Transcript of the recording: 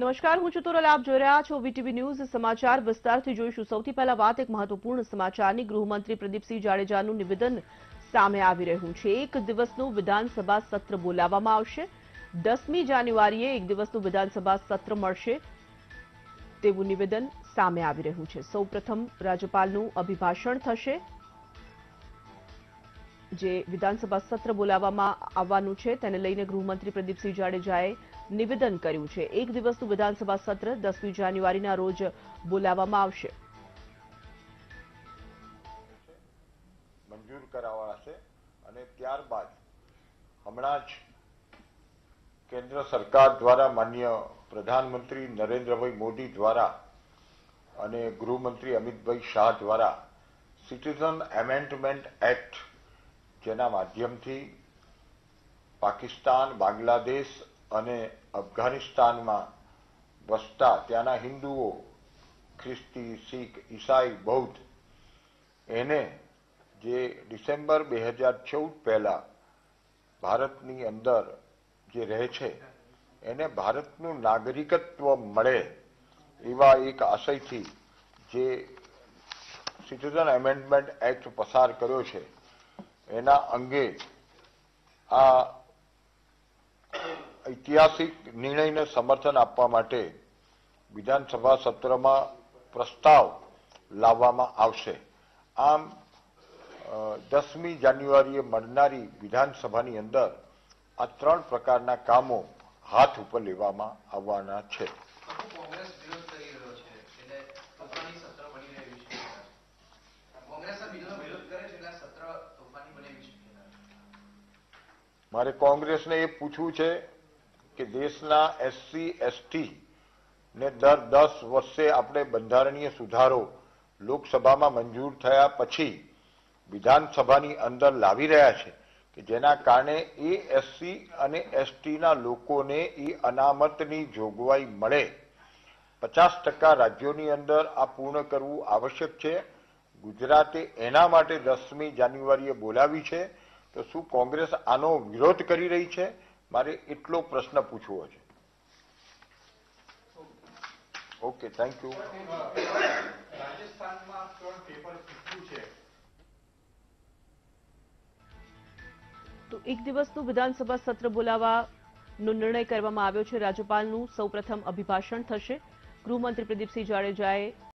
નમસ્કાર, હું છું આપ જોઈ રહ્યા છો વીટીવી ન્યૂઝ સમાચાર વિસ્તારથી. જોઈશું સૌથી પહેલા વાત એક મહત્વપૂર્ણ સમાચારની. ગૃહમંત્રી પ્રદીપસિંહ જાડેજાનું નિવેદન સામે આવી રહ્યું છે. એક દિવસનું વિધાનસભા સત્ર બોલાવવામાં આવશે. દસમી જાન્યુઆરીએ એક દિવસનું વિધાનસભા સત્ર મળશે તેવું નિવેદન સામે આવી રહ્યું છે. સૌપ્રથમ રાજ્યપાલનું અભિભાષણ થશે. જે વિધાનસભા સત્ર બોલાવવામાં આવવાનું છે, તેને લઈને ગૃહમંત્રી પ્રદીપસિંહ જાડેજાએ નિવેદન કર્યું છે. એક દિવસનું વિધાનસભા સત્ર દસમી જાન્યુઆરીના રોજ બોલાવવામાં આવશે. મંજૂર કરાવાશે અને ત્યારબાદ હમણાં જ કેન્દ્ર સરકાર દ્વારા માન્ય પ્રધાનમંત્રી નરેન્દ્રભાઈ મોદી દ્વારા અને ગૃહમંત્રી અમિતભાઈ શાહ દ્વારા સિટીઝન એમેન્ડમેન્ટ એક્ટ જેના માધ્યમથી પાકિસ્તાન, બાંગ્લાદેશ અને અફઘાનિસ્તાનમાં વસતા ત્યાંના હિન્દુઓ, ખ્રિસ્તી, શીખ, ઈસાઈ, બૌદ્ધ, એને જે ડિસેમ્બર બે હજાર ચૌદ પહેલાં ભારતની અંદર જે રહે છે, એને ભારતનું નાગરિકત્વ મળે એવા એક આશયથી જે સિટીઝન એમેન્ડમેન્ટ એક્ટ પસાર કર્યો છે. એના અંગે આ ઐતિહાસિક નિર્ણયને સમર્થન આપવા માટે વિધાનસભા સત્રમાં પ્રસ્તાવ લાવવામાં આવશે. આમ દસમી જાન્યુઆરીએ મળનારી વિધાનસભાની અંદર આ ત્રણ પ્રકારના કામો હાથ ઉપર લેવામાં આવવાના છે આખું કોંગ્રેસ વિરોધ કરી રહ્યો છે એટલે તોફાની સત્ર બની રહ્યું છે કોંગ્રેસના બિલનો વિરોધ કરે છે એટલે આ સત્ર તોફાની બને એવી શક્યતા મારે કોંગ્રેસને એ પૂછવું છે કે દેશના એસસી, એસટી ને દર દસ વર્ષે આપણે બંધારણીય સુધારો લોકસભામાં મંજૂર થયા પછી વિધાનસભાની અંદર લાવી રહ્યા છે કે જેના કારણે એ એસસી અને એસટીના લોકોને એ અનામતની જોગવાઈ મળે. પચાસ ટકા રાજ્યોની અંદર આ પૂર્ણ કરવું આવશ્યક છે. ગુજરાતે એના માટે દસમી જાન્યુઆરીએ બોલાવી છે. તો શું કોંગ્રેસ આનો વિરોધ કરી રહી છે? મારે એટલો પ્રશ્ન પૂછવો છે. ઓકે થેન્ક યુ રાજસ્થાનમાં ત્રણ પેપર છે. તો એક દિવસનું વિધાનસભા સત્ર બોલાવવાનો નિર્ણય કરવામાં આવ્યો છે. રાજ્યપાલનું સૌપ્રથમ અભિભાષણ થશે. ગૃહમંત્રી પ્રદીપસિંહ જાડેજાએ